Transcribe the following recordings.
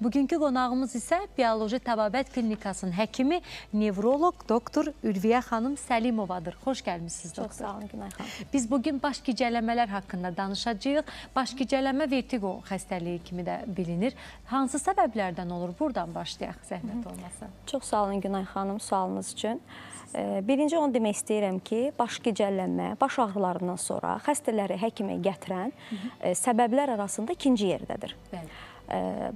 Bugünkü qonağımız isə Bioloji Təbabət Klinikasının həkimi, nevroloq doktor Ülviyə xanım Səlimovadır. Xoş gəlmisiniz doktor. Çox sağ olun Günay xanım. Biz bugün baş gicələmələr haqqında danışacağıq. Baş gicələmə vertigo xəstəliyi kimi də bilinir. Hansı səbəblərdən olur? Buradan başlayaq, zəhmət olmasa. Çox sağ olun Günay xanım sualınız üçün. Birinci onu demək istəyirəm ki, baş gicəllənmə, baş ağrılarından sonra xəstələri həkimə gətirən səbəblər arasında ikinci yerdədir. Bəli.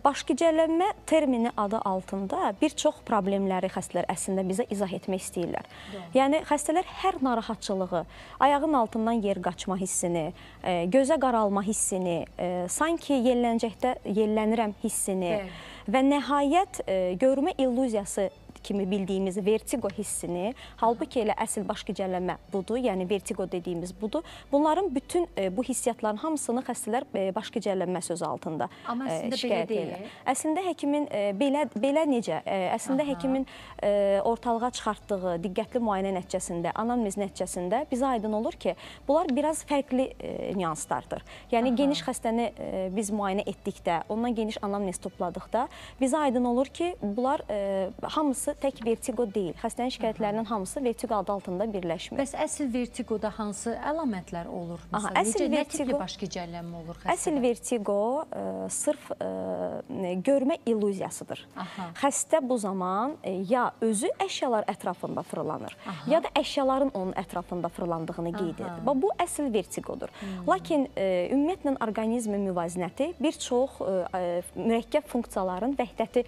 Baş gicəllənmə termini adı altında bir çox problemləri xəstələr əslində bizə izah etmək istəyirlər. Doğru. Yəni xəstələr hər narahatçılığı, ayağın altından yer qaçma hissini, gözə qaralma hissini, sanki yellənəcəkdə yellənirəm hissini Bəli. və nəhayət görmə illüziyası kimi bildiyimiz vertigo hissini, halbuki elə əsl baş gicəllənmə budur, yəni vertigo dediyimiz budur. Bunların bütün e, bu hissiyatların hamısını xəstələr e, baş gicəllənmə sözü altında Amma e, əslində belə deyil. Əslində həkimin e, belə belə necə? E, əslində Aha. həkimin e, ortalığa çıxartdığı diqqətli müayinə nəticəsində, anamnez nəticəsində bizə aydın olur ki, bunlar biraz fərqli e, nüanslardır. Yəni Aha. geniş xəstəni e, biz müayinə etdikdə, ondan geniş anamnez topladıqda bizə aydın olur ki, bunlar e, hamısı hamısı tək vertigo deyil. Xəstənin şikayətlərinin hamısı vertigo adı altında birləşmir. Bəs əsl vertigoda hansı əlamətlər olur? Məsələn, Aha, əsl necə, vertigo, nə tipli baş gicəllənmə olur xəstədə? Əsl vertigo ə, e, sırf ə, e, görmə illüziyasıdır. Aha. Xəstə bu zaman ə, e, ya özü əşyalar ətrafında fırlanır, Aha. ya da əşyaların onun ətrafında fırlandığını qeyd edir. Bax bu əsl vertigodur. Hmm. Lakin ə, ümumiyyətlə orqanizmin müvazinəti bir çox ə, mürəkkəb funksiyaların vəhdəti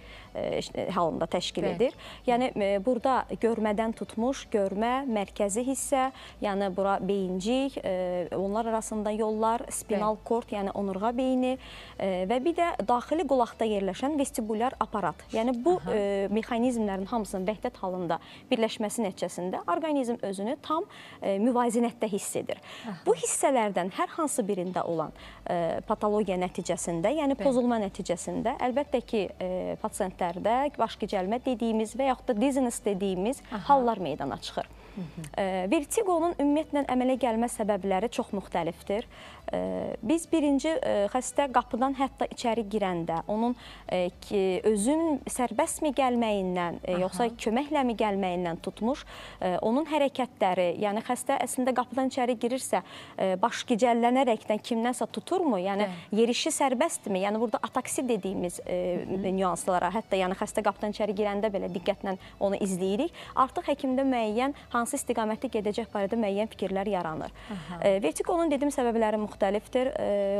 halında təşkil Bəli. edir. Yəni e, burada görmədən tutmuş, görmə, mərkəzi hissə, yəni bura beyincik, e, onlar arasında yollar, spinal kort, yəni onurğa beyni e, və bir də daxili qulaqda yerləşən vestibulyar aparat. Yəni bu Aha. mexanizmlərin hamısının vəhdət halında birləşməsi nəticəsində orqanizm özünü tam müvazinətdə hiss edir. Aha. Bu hissələrdən hər hansı birində olan patologiya nəticəsində, yəni pozulma nəticəsində əlbəttə ki, pasientlərdə baş gicəlmə dediyimiz və yaxud da dizziness dediyimiz Aha. hallar meydana çıxır. Hı -hı. Vertiqonun ümumiyyətlə əmələ gəlmə səbəbləri çox müxtəlifdir. Biz birinci xəstə qapıdan hətta içəri girəndə onun özün sərbəstmi gəlməyindən, Aha. yoxsa köməkləmi gəlməyindən tutmuş, onun hərəkətləri, yəni xəstə əslində qapıdan içəri girirsə, baş gicəllənərəkdən kimdənsə tuturmu? Yəni Də. yerişi sərbəstmi? Yəni burada ataksi dediyimiz nüanslara, hətta yəni xəstə qapıdan içəri girəndə belə diqqətlə onu izləyirik. Artıq həkimdə müəyyən hansı istiqamətdə gedəcək barədə müəyyən fikirlər yaranır. Aha. Vertiqonun dediyim səbəbləri müxtəlifdir müxtəlifdir.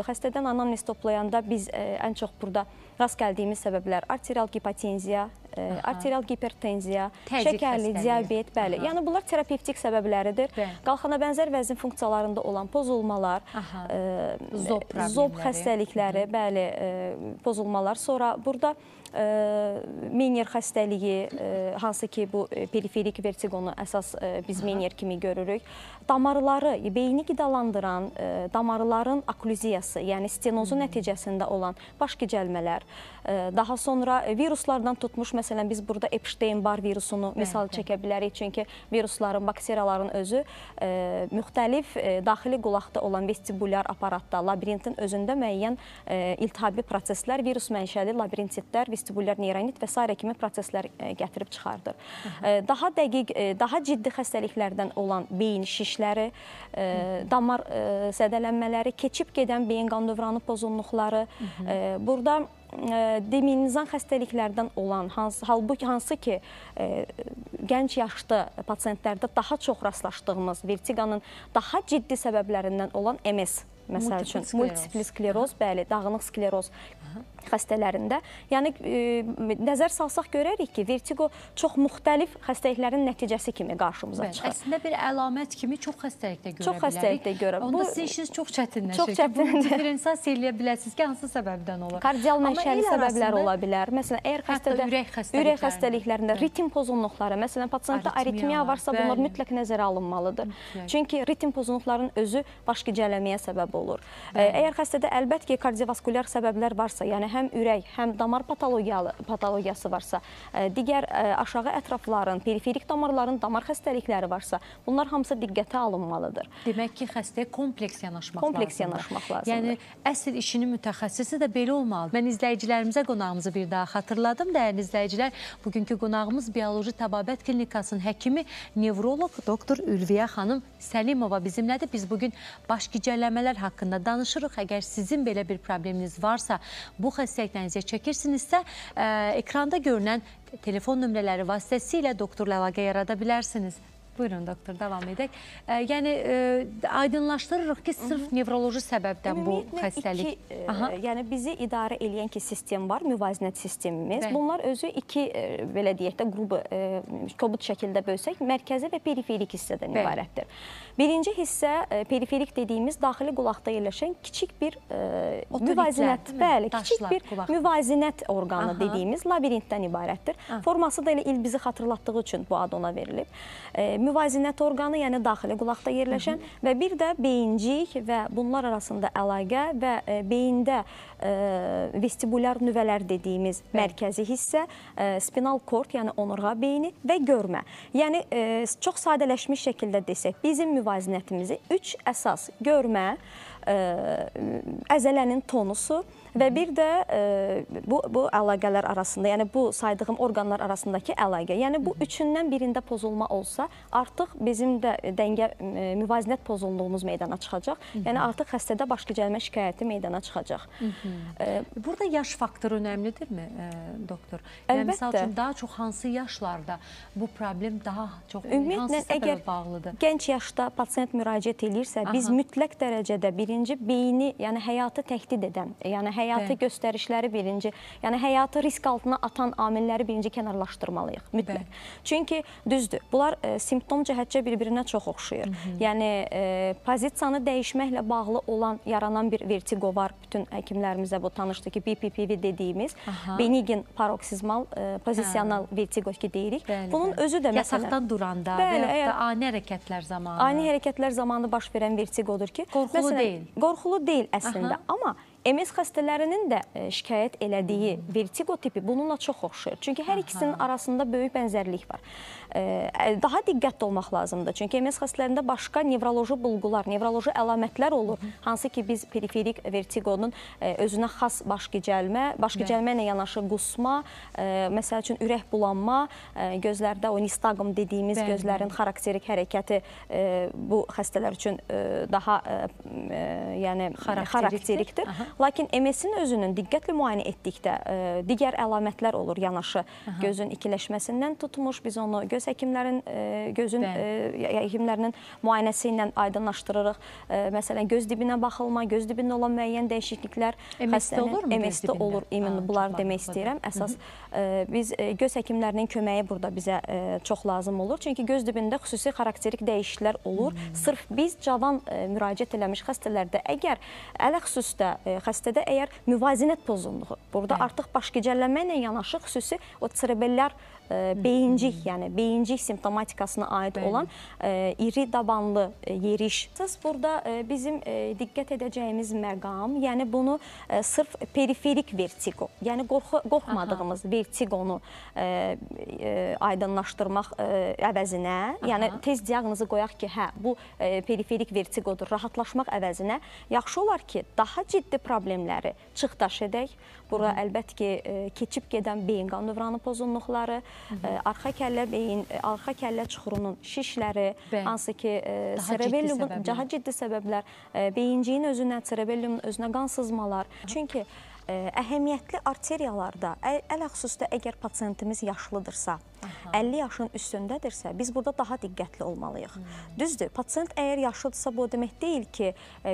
Xəstədən anamnez toplayanda biz ən çox burada rast gəldiyimiz səbəblər arterial hipotenziya, Aha. arterial hipertenziya, Təzik şəkərli diabet, bəli. Aha. Yəni bunlar terapevtik səbəbləridir. Bəli. Qalxana bənzər vəzin funksiyalarında olan pozulmalar, Aha. zob, zob xəstəlikləri, bəli, pozulmalar. Sonra burada Menier xəstəliyi, hansı ki bu periferik vertiqonu əsas biz Menier kimi görürük. Damarları, beyni qidalandıran damarların oklüziyası, yəni stenozu hmm. nəticəsində olan baş gicəlmələr, daha sonra viruslardan tutmuş, məsələn, biz burada Epstein-Barr virusunu misal çəkə bilərik, çünki virusların, bakteriyaların özü müxtəlif daxili qulaqda olan vestibulyar aparatda, labirintin özündə müəyyən iltihabi proseslər, virus mənşəli labirintitlər, vestibulyar neyronit və s. kimi proseslər gətirib çıxardır. Daha dəqiq, daha ciddi xəstəliklərdən olan beyin şişləri, damar zədələnmələri, keçib gedən beyin qan dövranı pozunluqları, burada deminizan xəstəliklərdən olan, hansı, halbuki hansı ki, e, gənc yaşda pasientlərdə daha çox rastlaşdığımız vertiqanın daha ciddi səbəblərindən olan MS, məsəl üçün, multipli skleroz, bəli, dağınıq skleroz, xəstələrində. Yəni e, nəzər salsaq görərik ki, vertigo çox müxtəlif xəstəliklərin nəticəsi kimi qarşımıza Bəli, çıxır. Əslində bir əlamət kimi çox xəstəlikdə görə çox bilərik. Çox xəstəlikdə görə. Onda Bu sizin işiniz çox çətinləşir. Çox çətindir. Bunu diferensiyasiya eləyə biləsiniz ki, hansı səbəbdən olur? Kardial mənşəli səbəblər ola bilər. Məsələn, əgər xəstədə ürək xəstəliklərində, ürək xəstəliklərində ritm pozunluqları, məsələn, pasiyentdə aritmiya varsa, bunlar mütləq nəzərə alınmalıdır. Mütləq. Çünki ritm pozunluqlarının özü baş gicəlləməyə səbəb olur. Bəli. Əgər xəstədə əlbəttə ki, kardiovaskulyar səbəblər varsa, yəni həm ürək, həm damar patologiyası varsa, digər aşağı ətrafların, periferik damarların damar xəstəlikləri varsa, bunlar hamısı diqqətə alınmalıdır. Demək ki, xəstəyə kompleks yanaşmaq kompleks lazımdır. yanaşmaq lazımdır. Yəni əsl işinin mütəxəssisi də belə olmalıdır. Mən izləyicilərimizə qonağımızı bir daha xatırladım. Dəyərli izləyicilər, bugünkü qonağımız Bioloji Təbabət Klinikasının həkimi, nevroloq doktor Ülviyə xanım Səlimova bizimlədir. Biz bugün baş gicəlləmələr haqqında danışırıq. Əgər sizin belə bir probleminiz varsa, bu xəstəlikdən əziyyət çəkirsinizsə, ə, ekranda görünən telefon nömrələri vasitəsilə doktorla əlaqə yarada bilərsiniz. Buyurun doktor, davam edək. E, yəni e, aydınlaşdırırıq ki, sırf -hı. nevroloji səbəbdən bu xəstəlik. Iki, e, yəni bizi idarə edən ki sistem var, müvazinət sistemimiz. Bəli. Bunlar özü iki e, belə deyək də qrupu e, kobud şəkildə bölsək, mərkəzi və periferik hissədən Bəli. ibarətdir. Birinci hissə e, periferik dediyimiz daxili qulaqda yerləşən kiçik bir e, müvazinət, bəli, kiçik bir müvazinət orqanı dediyimiz labirintdən ibarətdir. Forması da elə il bizi xatırlatdığı üçün bu ad ona verilib. E, müvazinət orqanı, yəni daxili qulaqda yerləşən və bir də beyincik və bunlar arasında əlaqə və beyində vestibulyar nüvələr dediyimiz mərkəzi hissə, spinal kord, yəni onurğa beyni və görmə. Yəni çox sadələşmiş şəkildə desək, bizim müvazinətimizi 3 əsas görmə, ə, əzələnin tonusu və bir də ə, bu bu əlaqələr arasında, yəni bu saydığım orqanlar arasındakı əlaqə. Yəni bu üçündən birində pozulma olsa, artıq bizim də dəngə ə, müvazinət pozulduğumuz meydana çıxacaq. Yəni artıq xəstədə baş gicəlmə şikayəti meydana çıxacaq. Ə, Burada yaş faktoru önəmlidirmi, doktor? Yəni misal üçün daha çox hansı yaşlarda bu problem daha çox Ümumiyyətlə, əgər bağlıdır? Gənc yaşda pasiyent müraciət edirsə, biz mütləq dərəcədə birinci beyni, yəni həyatı təhdid edən, yəni həyatı Bəli. göstərişləri birinci, yəni həyatı risk altına atan amilləri birinci kənarlaşdırmalıyıq mütləq. Bəli. Çünki düzdür, bunlar e, simptom cəhətcə bir-birinə çox oxşuyur. Yəni e, pozisiyanı dəyişməklə bağlı olan yaranan bir vertigo var. Bütün həkimlərimizə bu tanışdır ki, BPPV dediyimiz Aha. benign paroksizmal e, pozisional vertigo ki deyirik. Bəli, Bunun bəli. özü də məsələn yasaqdan duranda Bəli, və yaxud da ani hərəkətlər zamanı. Ani hərəkətlər zamanı baş verən vertiqodur ki, Qorxulu deyil. Qorxulu deyil əslində, Aha. amma MS xəstələrinin də e, şikayət elədiyi vertigo tipi bununla çox oxşuyur. Çünki hər ikisinin arasında böyük bənzərlik var. E, Daha diqqətli olmaq lazımdır. Çünki MS xəstələrində başqa nevroloji bulğular, nevroloji əlamətlər olur. Hansı ki biz periferik vertiqonun e, özünə xas baş gicəlmə, baş gicəlmə ilə yanaşı qusma, e, məsəl üçün ürək bulanma, e, gözlərdə o nistagm dediyimiz Bəli, gözlərin xarakterik hərəkəti e, bu xəstələr üçün e, daha e, e, yəni Xarakterikdir. xarakterikdir. Aha. Lakin MS-in özünün diqqətli müayinə etdikdə e, digər əlamətlər olur yanaşı. Gözün ikiləşməsindən tutmuş biz onu göz həkimlərin e, gözün Bəli. e, həkimlərinin müayinəsi ilə aydınlaşdırırıq. E, məsələn göz dibinə baxılma, göz dibində olan müəyyən dəyişikliklər MS-də göz MS-də olur. Ha, bunlar demək istəyirəm. Əsas e, biz e, göz həkimlərinin köməyi burada bizə e, çox lazım olur. Çünki göz dibində xüsusi xarakterik dəyişikliklər olur. Sırf biz cavan e, müraciət eləmiş xəstələrdə əgər ələxüsusda e, xəstədə əgər müvazinət pozunluğu, burada Bəli. artıq baş gicəllənmə ilə yanaşı xüsusi o cerebellər e, beyincik, yəni beyincik simptomatikasına aid Bəli. olan e, iri dabanlı e, yeriş. Əsas burada e, bizim e, diqqət edəcəyimiz məqam, yəni bunu e, sırf periferik vertigo, yəni qorxu qorxmadığımız vertiqonu e, e, aydınlaşdırmaq e, əvəzinə, yəni Aha. tez diaqnozu qoyaq ki, hə, bu e, periferik vertiqodur, rahatlaşmaq əvəzinə yaxşı olar ki, daha ciddi problemləri çıxdaş edək. Bura əlbət ki, e, keçib gedən beyin qan dövranı pozunluqları, e, arxa kəllə beyin, e, arxa kəllə çuxurunun şişləri, Bəli. hansı ki, Daha ciddi cerebellumun səbəblər. daha ciddi səbəblər, beyinciyin özünə, cerebellumun özünə qan sızmalar. Çünki əhəmiyyətli arteriyalarda, əl, ələxüsusda əgər pasiyentimiz yaşlıdırsa, Aha. 50 yaşın üstündədirsə, biz burada daha diqqətli olmalıyıq. Düzdür, pasiyent əgər yaşlıdırsa, bu demək deyil ki,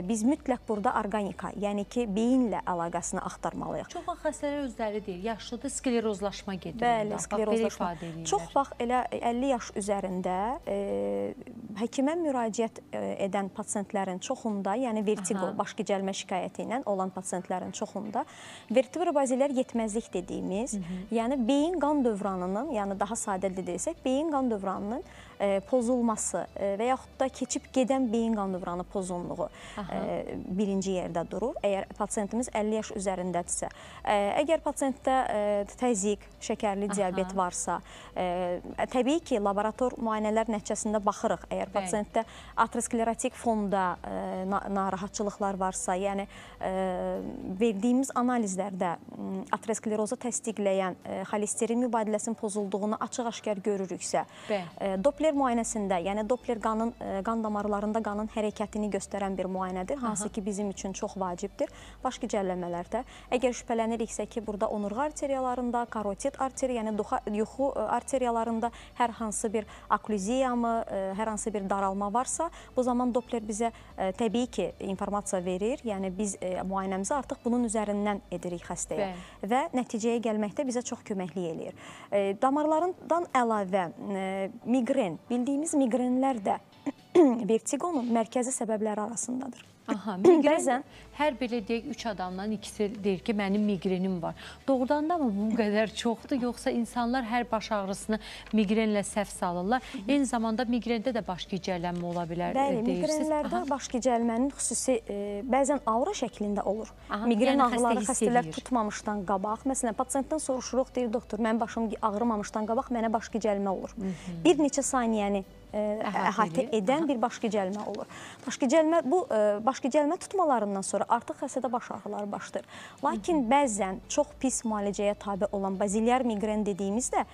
biz mütləq burada orqanika, yəni ki, beyinlə əlaqəsini axtarmalıyıq. Çox vaxt xəstələr özləri deyir, yaşlıdır, sklerozlaşma gedir. Bəli. Bax, sklerozlaşma. edirlər. Çox vaxt elə 50 yaş üzərində e, həkimə müraciət edən pasiyentlərin çoxunda, yəni vertigo, Aha. baş gicəlmə şikayəti ilə olan pasiyentlərin çoxunda vertebrobazilər yetməzlik dediyimiz, yəni beyin qan dövranının, yəni daha sadə desək, beyin qan dövranının e, pozulması e, və yaxud da keçib gedən beyin qan dövranı pozğunluğu e, birinci yerdə durur. Əgər pasiyentimiz 50 yaş üzərindədirsə, e, əgər pasiyentdə e, təzyiq, şəkərli diabet Aha. varsa, e, təbii ki, laborator müayinələr nəticəsində baxırıq. Əgər pasiyentdə aterosklerotik fonda e, narahatçılıqlar varsa, yəni e, verdiyimiz analizlərdə aterosklerozu təsdiqləyən xolesterin mübadiləsinin pozulduğunu açıq-aşkar görürüksə, Doppler müayinəsində, yəni Doppler qanın qan damarlarında qanın hərəkətini göstərən bir müayinədir, hansı Aha. ki bizim üçün çox vacibdir. Baş gicəllənmələrdə əgər şübhələniriksə ki, burada onurğa arteriyalarında, karotit arteriya, yəni duxa, yuxu arteriyalarında hər hansı bir oklüziyamı, hər hansı bir daralma varsa, bu zaman Doppler bizə təbii ki, informasiya verir. Yəni biz müayinəmizi artıq bunun üzərindən edirik xəstəyə Bəli. və nəticəyə gəlməkdə bizə çox köməklik eləyir. E, damarlarından əlavə e, miqren, bildiyimiz miqrenlər də vertiqonun mərkəzi səbəbləri arasındadır. Aha, migren bəzən hər belə deyək 3 adamdan ikisi deyir ki, mənim migrenim var. Doğrudan da mı bu qədər çoxdur, yoxsa insanlar hər baş ağrısını migrenlə səhv salırlar? Eyni zamanda migrende də baş gicəllənmə ola bilər Bəli, deyirsiniz. migrenlərdə Aha. baş gicəllənmənin xüsusi e, bəzən aura şəklində olur. Aha, migren yəni ağrıları xəstələr tutmamışdan qabaq, məsələn, pasiyentdən soruşuruq, deyir doktor, mən başım ağrımamışdan qabaq mənə baş gicəllənmə olur. Hı -hı. Bir neçə saniyəni e, əhatə edən bir baş gicəllmə olur. Baş gicəllmə bu e, baş gicəllmə tutmalarından sonra artıq xəstədə baş ağrıları başlayır. Lakin bəzən çox pis müalicəyə tabe olan bazilyar miqren dediyimizdə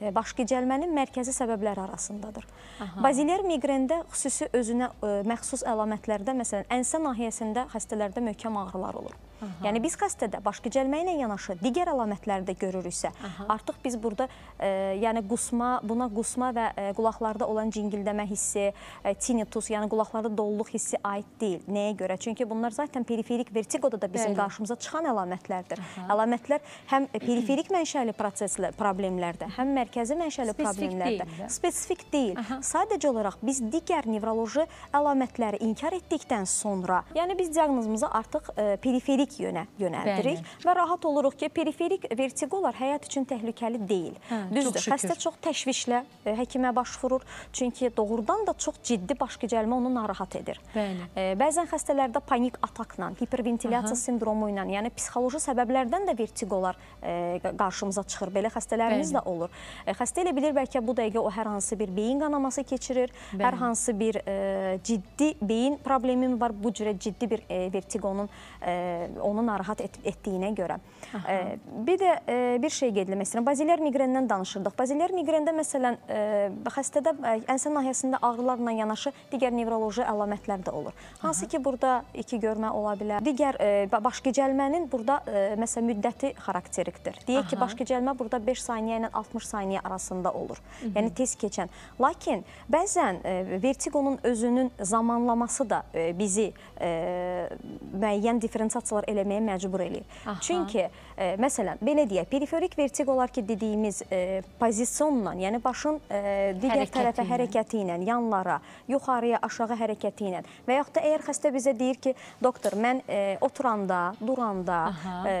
e, baş gicəlmənin mərkəzi səbəbləri arasındadır. Aha. Bazilyar miqrendə xüsusi özünə ə, məxsus əlamətlərdə, məsələn, ənsə nahiyəsində xəstələrdə möhkəm ağrılar olur. Aha. Yəni biz xəstədə baş gicəlmə ilə yanaşı digər əlamətləri də görürüksə, Aha. artıq biz burada e, yəni qusma, buna qusma və e, qulaqlarda olan cingildəmə hissi, e, tinnitus, yəni qulaqlarda doluluq hissi aid deyil. Nəyə görə? Çünki bunlar zaten periferik vertiqoda da bizim Bəli. qarşımıza çıxan əlamətlərdir. Aha. Əlamətlər həm periferik mənşəli proseslər, problemlərdə, həm mərkəzi mənşəli Spesifik problemlərdə deyil, spesifik deyil. Aha. Sadəcə olaraq biz digər nevroloji əlamətləri inkar etdikdən sonra, yəni biz diaqnozumuzu artıq e, periferik periferik yönə yönəldirik Bəli. və rahat oluruq ki, periferik vertiqolar həyat üçün təhlükəli deyil. Hə, Düzdür, çox xəstə çox təşvişlə e, həkimə başvurur. Çünki doğrudan da çox ciddi baş gicəlmə onu narahat edir. Bəli. E, bəzən xəstələrdə panik atakla, hiperventilyasiya Aha. sindromu ilə, yəni psixoloji səbəblərdən də vertiqolar e, qarşımıza çıxır. Belə xəstələrimiz Bəli. də olur. Xəstə elə bilir bəlkə bu dəqiqə o hər hansı bir beyin qanaması keçirir, Bəli. hər hansı bir ciddi beyin problemi var, bu cürə ciddi bir vertiqonun onu narahat et, etdiyinə görə. Aha. Bir də bir şey qeyd etmək istəyirəm. Bazilyar miqrendən danışırdıq. Bazilyar miqrendə məsələn xəstədə ənsə nahiyəsində ağrılarla yanaşı digər nevroloji əlamətlər də olur. Hansı Aha. ki, burada iki görmə ola bilər. Digər baş gicəlmənin burada məsələn müddəti xarakterikdir. Deyək Aha. ki, baş gicəlmə burada 5 saniyə ilə 60 saniyə arasında olur. Hı -hı. Yəni tez keçən. Lakin bəzən vertiqonun özünün zamanlaması da bizi müəyyən diferensiasiyalar eləməyə məcbur eləyir. Aha. Çünki e, məsələn belə deyək, periferik vertiqolar ki dediyimiz e, pozisionla, yəni başın e, digər hərəkəti tərəfə ilə. hərəkəti ilə, yanlara, yuxarıya, aşağı hərəkəti ilə və yaxud da əgər xəstə bizə deyir ki, doktor, mən e, oturanda, duranda, e,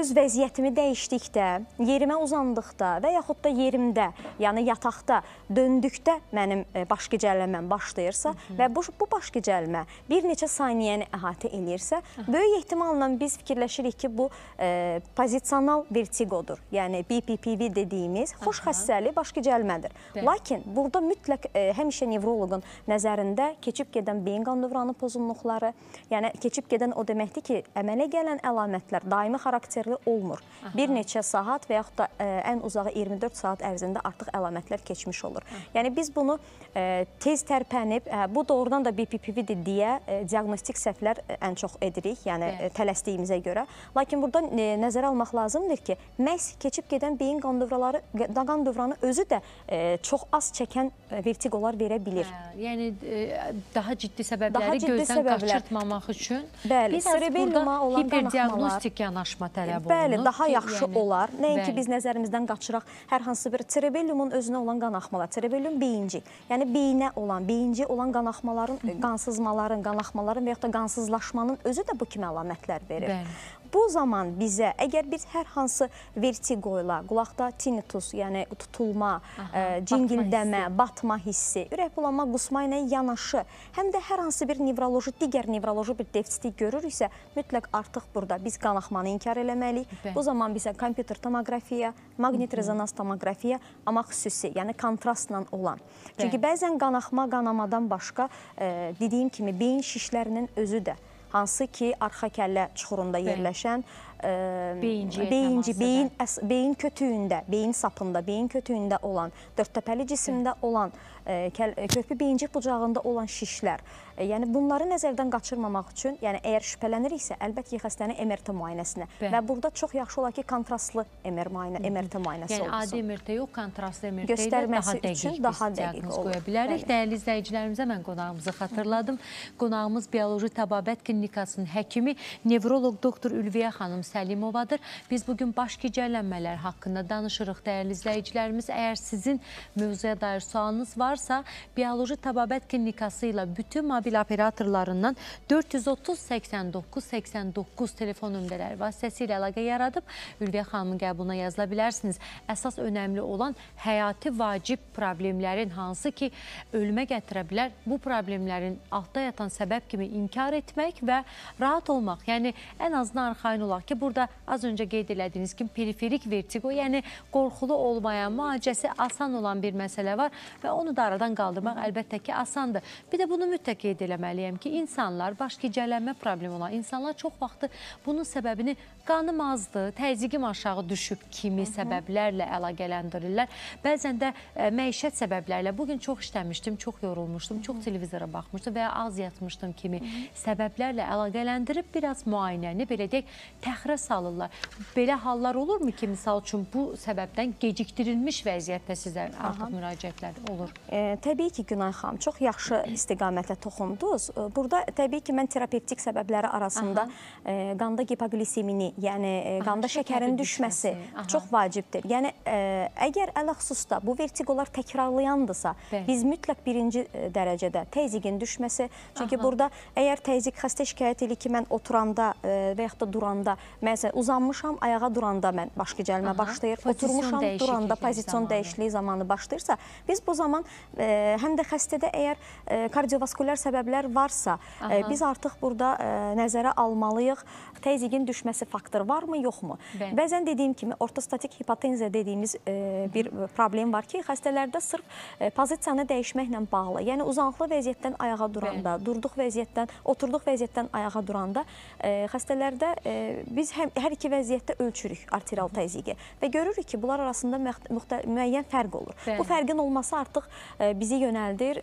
öz vəziyyətimi dəyişdikdə, yerimə uzandıqda və yaxud da yerimdə, yəni yataqda döndükdə mənim e, baş gicəllənməm başlayırsa Hı -hı. və bu, bu baş gicəllmə bir neçə saniyəni əhatə eləyirsə, böyük ehtimalla ehtimalla biz fikirləşirik ki, bu e, pozisional vertiqodur. Yəni BPPV dediyimiz xoş xəstəli baş gicəlmədir. Lakin burada mütləq e, həmişə nevroloqun nəzərində keçib gedən beyin qan dövranı pozunluqları, yəni keçib gedən o deməkdir ki, əmələ gələn əlamətlər daimi xarakterli olmur. Aha. Bir neçə saat və yaxud da e, ən uzağı 24 saat ərzində artıq əlamətlər keçmiş olur. Aha. Yəni biz bunu e, tez tərpənib, e, bu doğrudan da BPPV-dir deyə e, diaqnostik səhvlər e, ən çox edirik. Yəni e, tələsdiyimizə görə. Lakin burada e, nəzərə almaq lazımdır ki, məhz keçib gedən beyin qan dövraları, qan dövranı özü də e, çox az çəkən e, vertiqolar verə bilir. Hə, yəni daha ciddi səbəbləri daha ciddi gözdən səbəblər. qaçırtmamaq üçün bəli, cerebelluma olan hiperdiaqnostik yanaşma tələb olunur. Bəli, daha yaxşı yəni, olar. Nəinki biz nəzərimizdən qaçıraq hər hansı bir cerebellumun özünə olan qanaxmalar. Cerebellum beyinci, yəni beyinə olan, beyinci olan qanaxmaların, qansızmaların, qanaxmaların və yaxud da qansızlaşmanın özü də bu kimi əlamətlər verir. Bəli. Bu zaman bizə əgər biz hər hansı vertigo ilə, qulaqda tinnitus, yəni tutulma, Aha, ə, cingildəmə, batma hissi. ürək bulanma, qusma ilə yanaşı, həm də hər hansı bir nevroloji, digər nevroloji bir defisiti görürüksə, mütləq artıq burada biz qanaxmanı inkar eləməliyik. Bə. Bu zaman bizə kompüter tomoqrafiya, maqnit rezonans tomoqrafiya, amma xüsusi, yəni kontrastla olan. Çünki bəzən qanaxma, qanamadan başqa, ə, dediyim kimi beyin şişlərinin özü də hansı ki, arxa kəllə çuxurunda yerləşən beyinci, beyinci beyin beyin kötüyündə, beyin sapında, beyin kötüyündə olan, dördtəpəli cisimdə olan ə, körpü beyincik bucağında olan şişlər. Ə, yəni bunları nəzərdən qaçırmamaq üçün, yəni əgər şübhələniriksə, əlbəttə ki, xəstəni MRT müayinəsinə Bə. və burada çox yaxşı olar ki, kontrastlı MR müayinə, MRT müayinəsi yəni, olsun. Yəni adi MRT yox, kontrastlı MRT göstərməsi daha dəqiq daha dəqiq qoya bilərik. Bəli. Dəyərli izləyicilərimizə mən qonağımızı xatırladım. Qonağımız bioloji təbabət klinikasının həkimi, nevroloq doktor Ülviyə xanım Səlimovadır. Biz bugün baş gicəllənmələr haqqında danışırıq dəyərli izləyicilərimiz. Əgər sizin mövzuya dair sualınız varsa, bioloji təbabət klinikası ilə bütün mobil operatorlarından 430 89 89 telefon nömrələri vasitəsilə əlaqə yaradıb Ülviyə xanımın qəbuluna yazıla bilərsiniz. Əsas önəmli olan həyati vacib problemlərin hansı ki, ölümə gətirə bilər, bu problemlərin altda yatan səbəb kimi inkar etmək və rahat olmaq. Yəni, ən azından arxain olaq ki, burada az öncə qeyd elədiyiniz kimi periferik vertigo, yəni qorxulu olmayan, müalicəsi asan olan bir məsələ var və onu da aradan qaldırmaq əlbəttə ki, asandır. Bir də bunu mütləq qeyd eləməliyəm ki, insanlar, baş gicəllənmə problemi olan insanlar çox vaxtı bunun səbəbini qanım azdır, təzyiqim aşağı düşüb kimi səbəblərlə əlaqələndirirlər. Bəzən də ə, e, məişət səbəblərlə, bugün çox işləmişdim, çox yorulmuşdum, çox televizora baxmışdım və ya az yatmışdım kimi səbəblərlə əlaqələndirib biraz müayinəni, belə deyək, təxirə salırlar. Belə hallar olurmu ki, misal üçün bu səbəbdən gecikdirilmiş vəziyyətdə sizə artıq müraciətlər olur? E, təbii ki, Günay xanım, çox yaxşı istiqamətlə toxundunuz. Burada təbii ki, mən terapevtik səbəbləri arasında e, qanda gipoglisemini, yəni e, qanda Aha, şəkərin düşməsi Aha. çox vacibdir. Yəni e, əgər ələxsusda bu vertiqolar təkrarlayandısa, Bəli. biz mütləq birinci dərəcədə təzyiqin düşməsi, çünki Aha. burada əgər təzyiq xəstə şikayət edir ki, mən oturanda və yaxud da duranda, məsələn, uzanmışam, ayağa duranda mən baş gicəlmə başlayır, pozisyon oturmuşam, duranda pozisyon dəyişikliyi zamanı başlayırsa, biz bu zaman həm də xəstədə əgər e, kardiovaskulyar səbəblər varsa, e, biz artıq burada e, nəzərə almalıyıq təzyiqin düşməsi faktoru varmı, yoxmu? Bəli. Bəzən dediyim kimi ortostatik hipotenziya dediyimiz e, bir problem var ki, xəstələrdə sırf pozisiyanı dəyişməklə bağlı, yəni uzanıqlı vəziyyətdən ayağa duranda, Bəli. durduq vəziyyətdən, oturduq vəziyyətdən ayağa duranda xəstələrdə biz həm, hər iki vəziyyətdə ölçürük arterial təzyiqi və görürük ki, bunlar arasında müəyyən fərq olur. Bəli. Bu fərqin olması artıq bizi yönəldir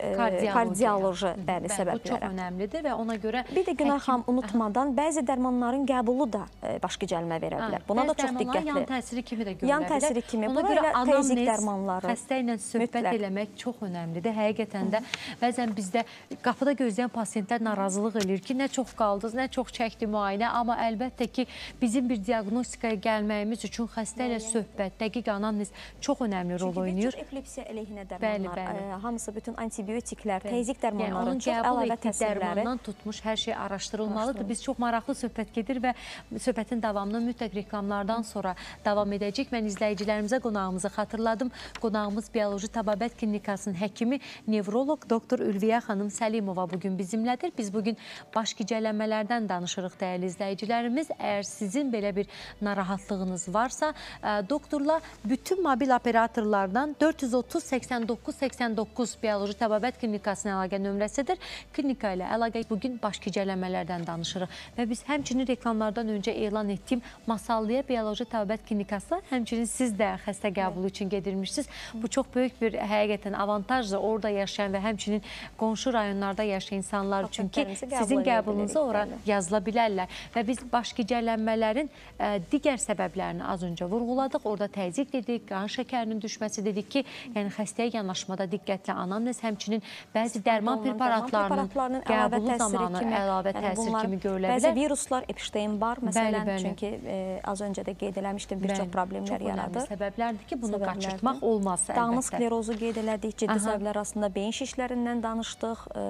kardioloji, bəli, səbəblərə. Bu çox önəmlidir və ona görə Bir də Günay xanım unutmadan bəzi dərmanların qəbulu da e, baş gicəlmə verə bilər. Buna da çox diqqətli. Yan təsiri kimi də yan bilər. Yan təsiri kimi. Ona görə təzyiq dərmanları. Xəstə ilə söhbət mütləq. eləmək çox önəmlidir. Həqiqətən də bəzən bizdə qapıda gözləyən pasiyentlər narazılıq eləyir ki, nə çox qaldınız, nə çox çəkdi müayinə, amma əlbəttə ki, bizim bir diaqnostikaya gəlməyimiz üçün xəstə ilə söhbət, dəqiq anamnez çox önəmli rol oynayır. Çünki bir çox epilepsiya əleyhinə dərmanlar, bəli, bəli. Ə, hamısı bütün antibiotiklər, təzyiq dərmanların yəni, çox əlavə təsirləri. Dərmandan tutmuş hər şey araşdırılmalıdır. Biz çox maraqlı söhbət gedir və söhbətin davamını mütləq reklamlardan sonra davam edəcək. Mən izləyicilərimizə qonağımızı xatırladım. Qonağımız Bioloji Tababət Klinikasının həkimi, nevroloq doktor Ülviyə xanım Səlimova bugün bizimlədir. Biz bugün baş gicəllənmələrdən danışırıq dəyərli izləyicilərimiz. Əgər sizin belə bir narahatlığınız varsa, doktorla bütün mobil operatorlardan 430 89 89 Bioloji Tababət Klinikasının əlaqə nömrəsidir. Klinika ilə əlaqə bugün baş gicəllənmələrdən danışırıq və biz həmçinin reklamlardan öncə elan etdiyim Masallıya Bioloji Təbabət Klinikası, həmçinin siz də xəstə qəbulu üçün gedirmişsiniz. Bu çox böyük bir həqiqətən avantajdır orada yaşayan və həmçinin qonşu rayonlarda yaşayan insanlar üçün ki, sizin qəbulunuza ora yazıla bilərlər. Və biz baş gicəllənmələrin ə, digər səbəblərini az öncə vurğuladıq. Orada təzyiq dedik, qan şəkərinin düşməsi dedik ki, yəni xəstəyə yanaşmada diqqətlə anamnez, həmçinin bəzi dərman preparatlarının qəbulu zamanı əlavə təsir kimi görülə bilər. Bəzi viruslar, Epstein-Barr məsələn, bəli, bəli. çünki e, az öncə də qeyd eləmişdim, bir bəli, çox problemlər çox yaradır. Çox səbəblərdir ki, bunu səbəblərdir. qaçırtmaq olmaz əlbəttə. Dağınıq sklerozu qeyd elədik, ciddi Aha. səbəblər arasında beyin şişlərindən danışdıq, e,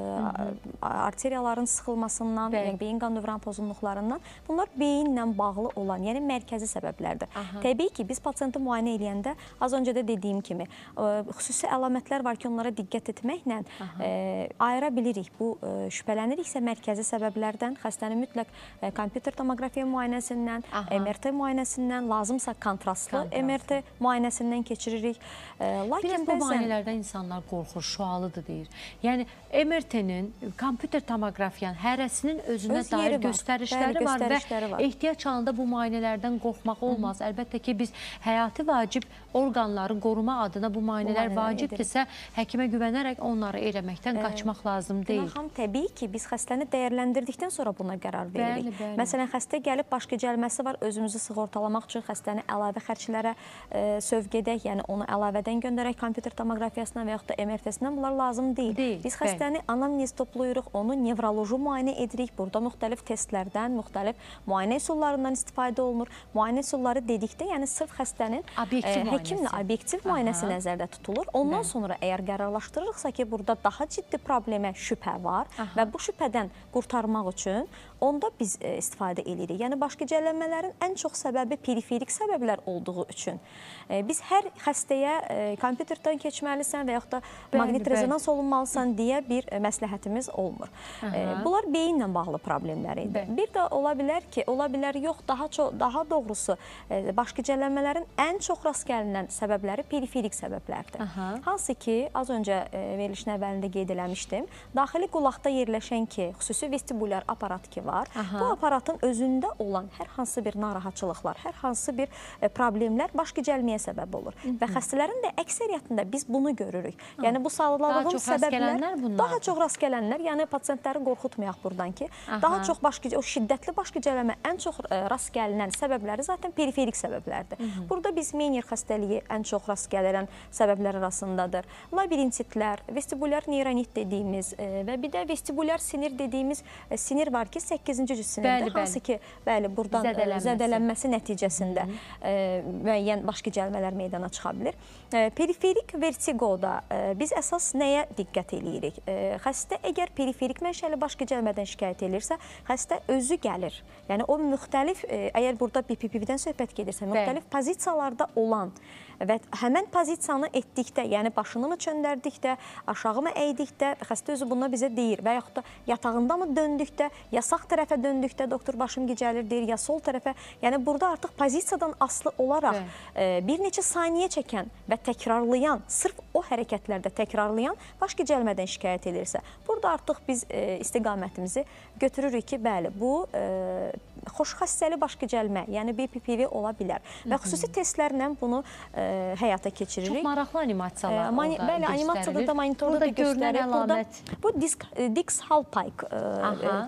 arteriyaların sıxılmasından, bəli. yəni beyin qan növran pozğunluqlarından. Bunlar beyinlə bağlı olan, yəni mərkəzi səbəblərdir. Aha. Təbii ki, biz pasienti müayinə edəndə az öncə də dediyim kimi xüsusi əlamətlər var ki, onlara diqqət etməklə ə, ayıra bilirik. Bu ə, şübhələniriksə mərkəzi səbəblərdən xəstəni mütləq ə, kompüter tomoqrafiya müayinəsindən, Aha. MRT müayinəsindən, lazımsa kontrastlı Kontrastlı. MRT müayinəsindən keçiririk. Ə, lakin Biraz bu bəzən... müayinələrdən insanlar qorxur, şüalıdır deyir. Yəni MRT-nin, kompüter tomoqrafiyanın hərəsinin özünə Öz dair göstərişləri, Bəli, var göstərişləri və var. ehtiyac halında bu müayinələrdən qorxmaq olmaz. Hı -hı. Əlbəttə ki, biz həyati vacib orqanları qoruma adına bu müayinələr bu vacibdirsə, həkimə güvənərək onları eləməkdən qaçmaq lazım deyil. Günaham, təbii ki, biz xəstəni dəyərləndirdikdən sonra buna qərar veririk. Bəli, bəli. Məsələn, xəstə gəlib başqa gəlməsi var, özümüzü sığortalamaq üçün xəstəni əlavə xərclərə ə, sövq edək, yəni onu əlavədən göndərək kompüter tomoqrafiyasına və yaxud da MRT-sindən bunlar lazım deyil. deyil biz xəstəni anamnez toplayırıq, onu nevroloji müayinə edirik. Burada müxtəlif testlərdən, müxtəlif müayinə üsullarından istifadə olunur. Müayinə üsulları dedikdə, yəni sırf xəstənin obyektiv ə, həkimlə obyektiv müayinəsi Aha. nəzərdə tutulur. Ondan Bəli. sonra əgər qərarlaşdırırıqsa ki, burada daha ciddi problemə şübhə var Aha. və bu şübhədən qurtarmaq üçün onda biz e, istifadə edirik. Yəni başqa cəllənmələrin ən çox səbəbi periferik səbəblər olduğu üçün e, biz hər xəstəyə e, kompüterdən keçməlisən və yaxud da bəli, maqnit rezonans olunmalısan deyə bir məsləhətimiz olmur. Aha. Bunlar beyinlə bağlı problemlər idi. Bəli. Bir də ola bilər ki, ola bilər yox, daha çox daha doğrusu başqa cəllənmələrin ən çox rast gəlinən səbəbləri periferik səbəblərdir. Aha. Hansı ki, az öncə verilişin əvvəlində qeyd eləmişdim. Daxili qulaqda yerləşən ki, xüsusi vestibulyar aparat ki var. Aha. Bu aparatın özündə olan hər hansı bir narahatçılıqlar, hər hansı bir e, problemlər baş gicəlməyə səbəb olur. Hı -hı. Və xəstələrin də əksəriyyətində biz bunu görürük. Hı. Yəni bu sağlamlığın səbəblər daha çox rast gələnlər, yəni pasientləri qorxutmayaq burdan ki, Aha. daha çox baş o şiddətli baş gicələmə ən çox ə, e, rast gəlinən səbəbləri zaten periferik səbəblərdir. Hı -hı. Burada biz Menier xəstəliyi ən çox rast gələn səbəblər arasındadır. Labirintitlər, vestibulyar neyronit dediyimiz ə, e, və bir də vestibulyar sinir dediyimiz ə, sinir var ki, 8-ci cüssünündə bəli, hansı ki, bəli, buradan e, zədələnməsi, zədələnməsi nəticəsində Hı -hı. ə, e, müəyyən baş gicəlmələr meydana çıxa bilər. Ə, e, periferik vertiqoda biz əsas nəyə diqqət eləyirik? Xəstə əgər periferik mənşəli baş gicəlmədən şikayət edirsə, xəstə özü gəlir. Yəni o müxtəlif əgər burada BPPV-dən söhbət gedirsə, müxtəlif bəli. pozisiyalarda olan və həmən pozisiyanı etdikdə, yəni başını mı çöndərdikdə, aşağı mı əydikdə, xəstə özü bunu bizə deyir və yaxud da yatağında mı döndükdə, ya sağ tərəfə döndükdə doktor başım gicəlir deyir, ya sol tərəfə. Yəni burada artıq pozisiyadan asılı olaraq e, bir neçə saniyə çəkən və təkrarlayan, sırf o hərəkətlərdə təkrarlayan baş gicəlmədən şikayət edirsə, burada artıq biz e, istiqamətimizi götürürük ki, bəli, bu e, xoşxassəli baş gicəlmə, yəni BPPV ola bilər. Və xüsusi testlərlə bunu e, həyata keçiririk. Çox maraqlı animasiyalar e, mani Bəli, animasiyada da monitorda da göstərir. Burada bu disk e, Dix Hallpike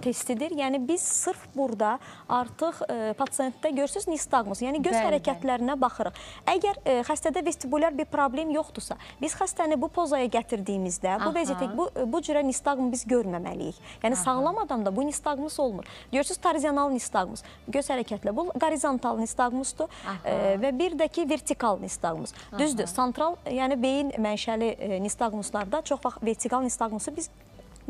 testidir. Yəni biz sırf burada artıq e, pasientdə görürsüz nistagmus, yəni göz bəli, hərəkətlərinə bəli. baxırıq. Əgər e, xəstədə vestibulyar bir problem yoxdursa, biz xəstəni bu pozaya gətirdiyimizdə, bu vəziyyətə bu bu cürə nistagmu biz görməməliyik. Yəni Aha. sağlam adamda bu nistagmus olmur. Görürsüz tarizional nistagmus göz hərəkətlə bu horizontal nistagmusdur e, və bir də ki vertikal nistagmus. Düzdür, santral, yəni beyin mənşəli e, nistagmuslarda çox vaxt vertikal nistagmusu biz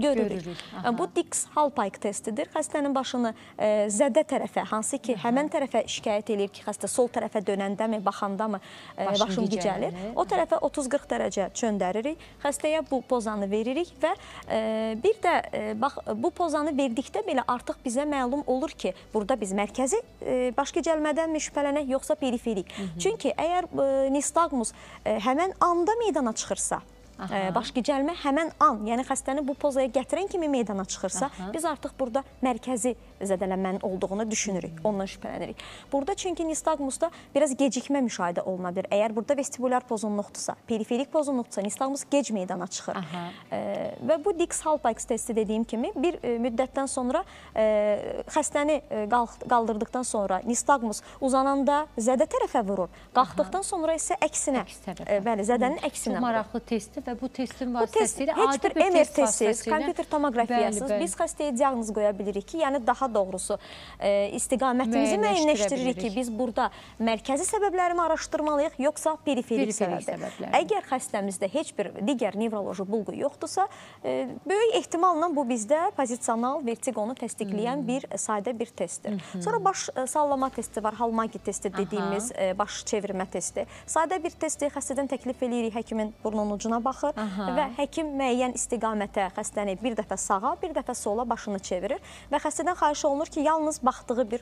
görürük. görürük. Bu Dix Hallpike testidir. Xəstənin başını ə, e, zədə tərəfə, hansı ki, Aha. həmən tərəfə şikayət eləyir ki, xəstə sol tərəfə dönəndəmi, baxandamı ə, başım, başım gicəlir. O tərəfə 30-40 dərəcə çöndəririk. Xəstəyə bu pozanı veririk və ə, e, bir də ə, bax bu pozanı verdikdə belə artıq bizə məlum olur ki, burada biz mərkəzi ə, baş gicəlmədənmi şübhələnək yoxsa periferik. Hı -hı. Çünki əgər ə, nistagmus ə, həmən anda meydana çıxırsa, Aha. baş gicəlmə həmən an, yəni xəstəni bu pozaya gətirən kimi meydana çıxırsa, Aha. biz artıq burada mərkəzi zədələnmənin olduğunu düşünürük, ondan şübhələnirik. Burada çünki nistagmusda biraz gecikmə müşahidə oluna bilər. Əgər burada vestibulyar pozğunluqdursa, periferik pozğunluqdursa, nistagmus gec meydana çıxır. Aha. E, və bu Dix-Hallpike testi dediyim kimi bir e, müddətdən sonra e, xəstəni e, qaldırdıqdan sonra nistagmus uzananda zədə tərəfə vurur. Qalxdıqdan sonra isə əksinə, Əks e, bəli, zədənin əksinə. Çox maraqlı testdir və bu testin test vasitəsilə heç adi bir bir test vasitəsilə kompüter tomografiyasız Bəli, bəli. biz xəstəyə diaqnoz qoya bilirik ki, yəni daha doğrusu e, istiqamətimizi müəyyənləşdiririk ki, biz burada mərkəzi səbəbləri mi araşdırmalıyıq, yoxsa periferik, Periferik səbəbi. səbəbləri. Əgər xəstəmizdə heç bir digər nevroloji bulğu yoxdursa, e, böyük ehtimalla bu bizdə pozisional vertiqonu təsdiqləyən bir e, sadə bir testdir. Sonra baş e, sallama testi var, Halmagi testi dediyimiz e, baş çevirmə testi. Sadə bir testdir, xəstədən təklif eləyirik, həkimin burnunun ucuna baxır Aha. və həkim müəyyən istiqamətə xəstəni bir dəfə sağa, bir dəfə sola başını çevirir və xəstədən xahiş olunur ki, yalnız baxdığı bir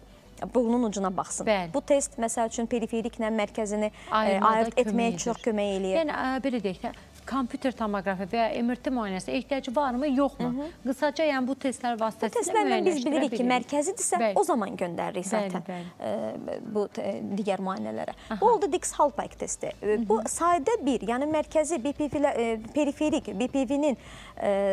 burnun ucuna baxsın. Bəli. Bu test məsəl üçün periferiklə mərkəzini e, ayırt etməyə çox kömək eləyir. Yəni ə, belə deyək də, kompüter tomoqrafiya və ya MRT müayinəsinə ehtiyacı varmı, yoxmu? Qısaca yəni bu testlər Bu vasitəsilə testlərlə biz bilirik ki, mərkəzidirsə Bəli. o zaman göndəririk Bəli, zaten bəli. e, bu digər müayinələrə. Bu oldu Dix-Hallpike testi. E, Bu sadə bir, yəni mərkəzi BPV ilə e, periferik BPV-nin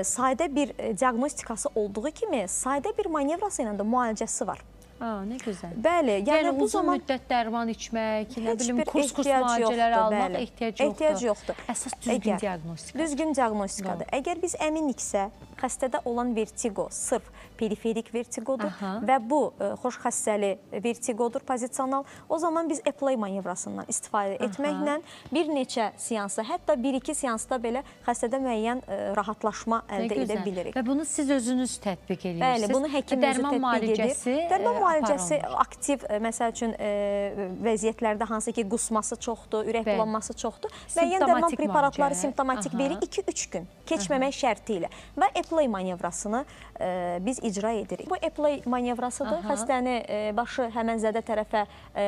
sadə bir diaqnostikası olduğu kimi sadə bir manevrası ilə də müalicəsi var. Ha, nə gözəl. Bəli, yəni, Yəni, bu uzun zaman müddət dərman içmək, nə bilim, kurs-kurs müalicələri almaq bəli. ehtiyac yoxdur. Ehtiyac yoxdur. Əsas düzgün Əgər- diaqnostika. Düzgün diaqnostikadır. Əgər biz əminiksə, xəstədə olan vertiqo sırf periferik vertiqodur Aha. və bu e, xoş xəstəli vertiqodur pozisional, o zaman biz Epley manevrasından istifadə etməklə bir neçə seansa, hətta 1-2 seansda belə xəstədə müəyyən e, rahatlaşma əldə edə bilirik. Və bunu siz özünüz tətbiq edirsiniz. Bəli, bunu həkim özü tətbiq müalicəsi, edir. Dərman e, müalicəsi aktiv, e, məsəl üçün e, vəziyyətlərdə hansı ki qusması çoxdur, ürək bulanması çoxdur, müəyyən dərman preparatları simptomatik verir 2-3 gün keçməmək şərti ilə və Epley manevrasını e, biz icra edirik. Bu Epley manevrasıdır. Xəstəni başı həmən zədə tərəfə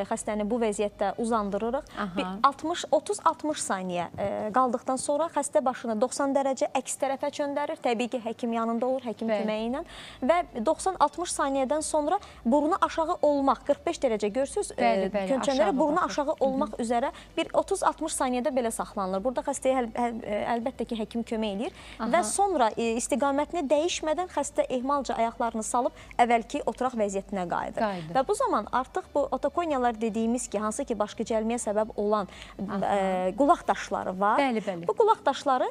xəstəni bu vəziyyətdə uzandırırıq. Aha. Bir 60 30-60 saniyə qaldıqdan sonra xəstə başını 90 dərəcə əks tərəfə çöndərir. Təbii ki, həkim yanında olur, həkim köməyi ilə və 90-60 saniyədən sonra burnu aşağı olmaq 45 dərəcə görürsüz, Bəli, bəli, könçələri aşağı burnu aşağı olmaq üzrə bir 30-60 saniyədə belə saxlanılır. Burada xəstəyə həl, həl, əlbəttə ki, həkim kömək eləyir və sonra e, istiqamətini dəyişmədən xəstə ehmalca ayaqlarını salıb əvvəlki oturaq vəziyyətinə qayıdır. Qayıdır. Və bu zaman artıq bu otokoniyalar dediyimiz ki, hansı ki başqa cəlmiyə səbəb olan ə, qulaq daşları var. Bəli, bəli. Bu qulaq daşları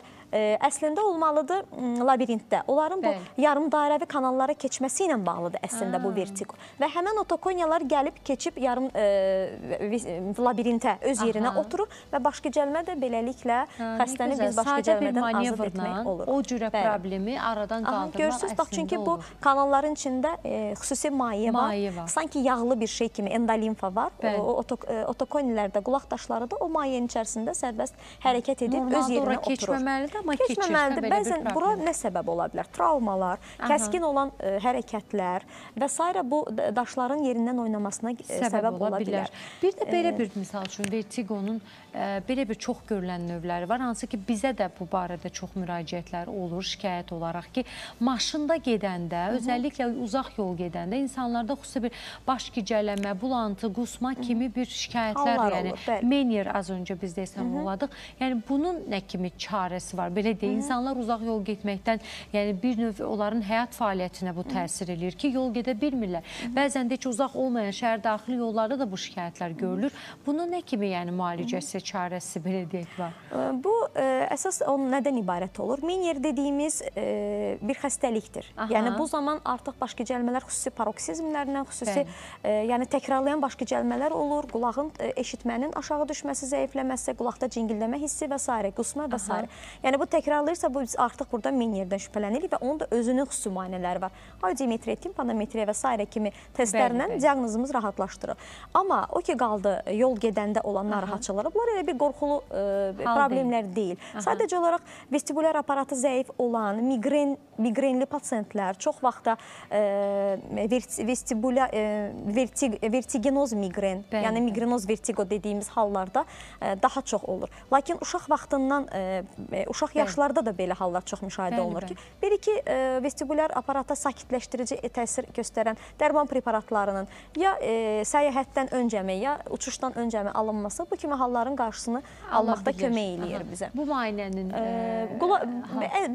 əslində olmalıdır labirintdə. Onların bu Bəli. yarım dairəvi kanallara keçməsi ilə bağlıdır əslində bu vertigo. Və həmin otokoniyalar gəlib keçib yarım ə, labirintə öz yerinə Aha. oturur və başqa cəlmə də beləliklə Hə, nə xəstəni biz başqa Sadə bir cəlmədən azad etmək olur. O cürə Bəli. problemi aradan qaldırmaq görürsüz, bax çünki bu olur. kanalların içində e, xüsusi maye var. Maye var. Sanki yağlı bir şey kimi endolimfa var. Bəli. O otok, e, otokonilərdə qulaq daşları da o mayenin içərisində sərbəst hərəkət edib öz Normalda yerinə ora oturur. keçməməlidir, amma keçir. Keçməməlidir. Belə bir Bəzən bura nə səbəb ola bilər? Travmalar, kəskin olan e, hərəkətlər və s. bu daşların yerindən oynamasına e, səbəb, ola bilər. Bir də belə bir misal üçün vertiqonun ə, belə bir çox görülən növləri var. Hansı ki bizə də bu barədə çox müraciətlər olur, şikayət olaraq ki, maşında gedəndə, özəlliklə uzaq yol gedəndə insanlarda xüsusi bir baş gicəllənmə, bulantı, qusma kimi bir şikayətlər, Hallar yəni olur. Menier az öncə biz də hesablladıq. Yəni bunun nə kimi çarəsi var? Belə deyək, insanlar uzaq yol getməkdən, yəni bir növ onların həyat fəaliyyətinə bu təsir eləyir ki, yol gedə bilmirlər. Bəzən də heç uzaq olmayan şəhər daxili yollarda da bu şikayətlər görülür. Bunun nə kimi yəni müalicəsi, çarəsi belə deyək var? Bu e, əsas onun nədən ibarət olur? Menier dediyimiz e, bir xəstəlikdir. Aha. Yəni bu zaman artıq baş gicəllmələr xüsusi paroksizmlərlə, xüsusi e, yəni təkrarlayan baş gicəllmələr olur. Qulağın e, eşitmənin aşağı düşməsi, zəifləməsi, qulaqda cingildəmə hissi və s. qusma və s. Yəni bu təkrarlayırsa bu biz artıq burada menierdən şübhələnirik və onun da özünün xüsusi müayinələri var. Audiometriya, timpanometriya və s. kimi testlərlə diaqnozumuz rahatlaşdırır. Amma o ki qaldı yol gedəndə olan narahatçılara, bunlar elə bir qorxulu e, Hal problemlər deyil. Sadəcə olaraq vestibulyar aparatı zəif olan, migren, migrenli pasiyentlər çox vaxtda e, vert- vestibulyar e, vertig, vertiginoz migren, Bəli, yəni bəli. migrenoz vertigo dediyimiz hallarda e, daha çox olur. Lakin uşaq vaxtından e, e, uşaq Bəli. yaşlarda da belə hallar çox müşahidə Bəli, olunur ki, bir iki e, vestibulyar aparata sakitləşdirici təsir göstərən dərman preparatlarının ya e, səyahətdən öncəmi, ya uçuşdan öncəmi alınması bu kimi halların qarşısını almaqda bilir. kömək eləyir Aha. bizə. Bu müayinənin ə, Qula,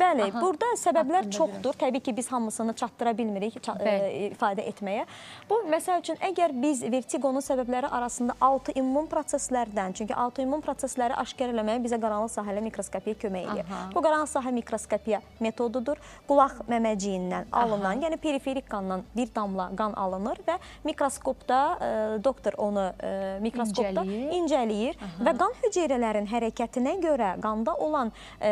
bəli, Aha. burada səbəblər Haqqında çoxdur. Təbii ki, biz hamısını çatdıra bilmirik ça- ə, Bəli. ifadə etməyə. Bu məsəl üçün əgər biz vertiqonun səbəbləri arasında autoimmun proseslərdən, çünki autoimmun prosesləri aşkar eləməyə bizə qaranlıq sahəli mikroskopiya kömək edir. mikroskopiya. Bu qaranlıq sahə mikroskopiya metodudur. Qulaq məməciyindən alınan, Aha. yəni periferik qandan bir damla qan alınır və mikroskopda ə, doktor onu ə, mikroskopda incələyir, incələyir və qan hüceyrələrin hərəkətinə görə qanda olan ə,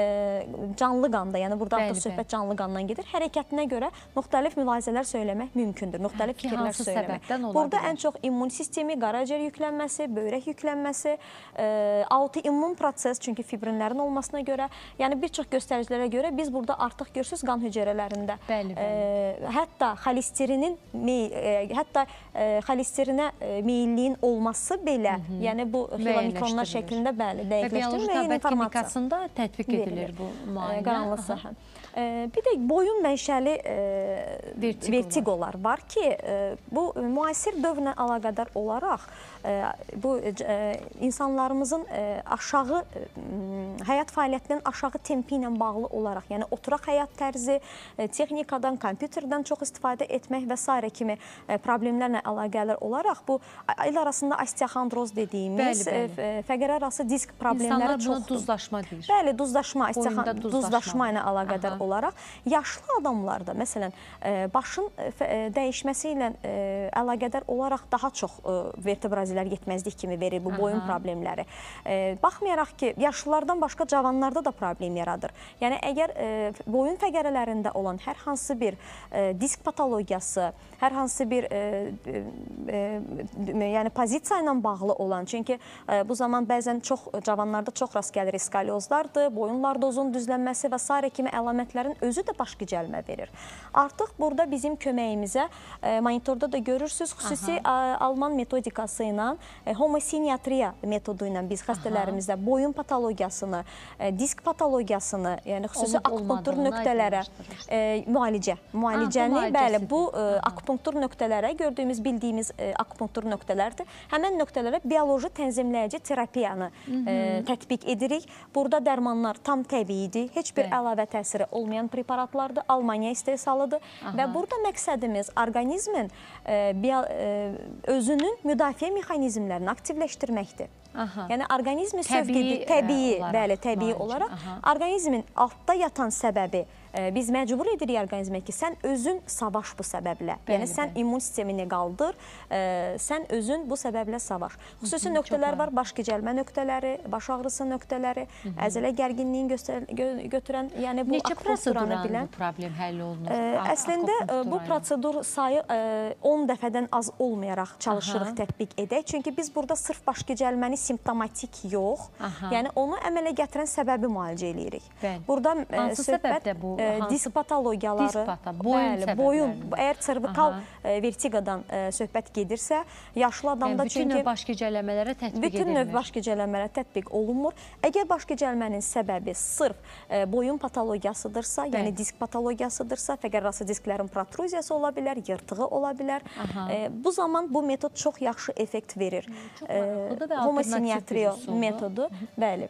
canlı qanda, yəni burada artıq söhbət canlı qandan gedir, hərəkətinə görə müxtəlif mülahizələr söyləmək mümkündür, müxtəlif Ki, fikirlər söyləmək. Burada ən çox immun sistemi, qaraciyər yüklənməsi, böyrək yüklənməsi, ə, autoimmun proses, çünki fibrinlərin olmasına görə, yəni bir çox göstəricilərə görə biz burada artıq görürsüz qan hüceyrələrində. Bəli, bəli. Ə, hətta xolesterinin ə, hətta ə, xolesterinə meyilliyin olması belə, Hı -hı. yəni bu xilomikronlar şəklində bəli, dəqiqləşdirilir. Və bioloji klinikasında tətbiq edilir bu müayinə. Qaranlıq sahə. Bir də boyun mənşəli vertiqolar. vertiqolar var ki, bu müasir dövrlə əlaqədar olaraq bu insanlarımızın aşağı həyat fəaliyyətinin aşağı tempi ilə bağlı olaraq, yəni oturaq həyat tərzi, texnikadan, kompüterdən çox istifadə etmək və s. kimi problemlərlə əlaqəli olaraq bu el arasında osteoxondroz dediyimiz bəli, bəli. fəqər arası disk problemləri çoxdur. İnsanlar buna duzlaşma deyir. Bəli, duzlaşma, duzlaşma ilə əlaqədar Aha. olaraq yaşlı adamlarda məsələn başın dəyişməsi ilə əlaqədar olaraq daha çox vertebrazilər yetməzlik kimi verir bu boyun Aha. problemləri. Baxmayaraq ki, yaşlılardan başqa cavanlarda da problem yaradır. Yəni əgər boyun fəqərələrində olan hər hansı bir disk patologiyası, hər hansı bir yəni pozisiya ilə bağlı olan, çünki bu zaman bəzən çox cavanlarda çox rast gəlir skoliozlardır, boyun lordozun düzlənməsi və s. kimi əlamətlərin özü də baş gicəlmə verir. Artıq burada bizim köməyimizə monitorda da görürsüz, xüsusi Aha. Alman metodikası ilə homosiniatriya metodu ilə biz xəstələrimizdə Aha. boyun patologiyasını, disk patologiyasını, yəni xüsusi akupunktur nöqtələrə müalicə, müalicəni, ha, bəli, bu Aha. akupunktur nöqtələrə gördüyümüz, bildiyimiz akupunktur nöqtələrdir. Həmən nöqtələrə bioloji tənzimləyici terapiyanı Hı -hı. tətbiq edirik. Burada dərmanlar tam təbiidir, heç bir Bəli. əlavə təsiri olmayan preparatlardır, Almaniya istehsalıdır Aha. və burada məqsədimiz orqanizmin e, biyo, e, özünün müdafiə mexanizmlərini aktivləşdirməkdir. Aha. Yəni orqanizmi sövq edir, təbii, olaraq, bəli, təbii olaraq Aha. orqanizmin altda yatan səbəbi biz məcbur edirik orqanizmə ki, sən özün savaş bu səbəblə. Bəli, yəni sən bəli. immun sistemini qaldır, ə, sən özün bu səbəblə savaş. Xüsusi Hı -hı, nöqtələr var, baş gicəlmə nöqtələri, baş ağrısı nöqtələri, Hı -hı. əzələ gərginliyin götürən, yəni bu Neçə proseduranı bilən bu problem həll olunur? Ə, əslində bu prosedur sayı ə, 10 dəfədən az olmayaraq çalışırıq Aha. tətbiq edək. Çünki biz burada sırf baş gicəlməni simptomatik yox, Aha. yəni onu əmələ gətirən səbəbi müalicə edirik. Bəli. Burada Hansı söhbət, səbəbdə bu? Hansı? disk patologiyaları, disk pata, boyun bəli, boyun, əgər servikal Aha. vertiqadan söhbət gedirsə, yaşlı adamda yəni, bütün çünki növ baş gicəlləmələrə tətbiq bütün edilmir. Bütün növ baş gicəlləmələrə tətbiq olunmur. Əgər baş gicəlmənin səbəbi sırf boyun patologiyasıdırsa, yəni disk patologiyasıdırsa, fəqərarası disklərin protruziyası ola bilər, yırtığı ola bilər. Aha. Bu zaman bu metod çox yaxşı effekt verir. Çox maraqlıdır və homosiniatriya metodu, bəli.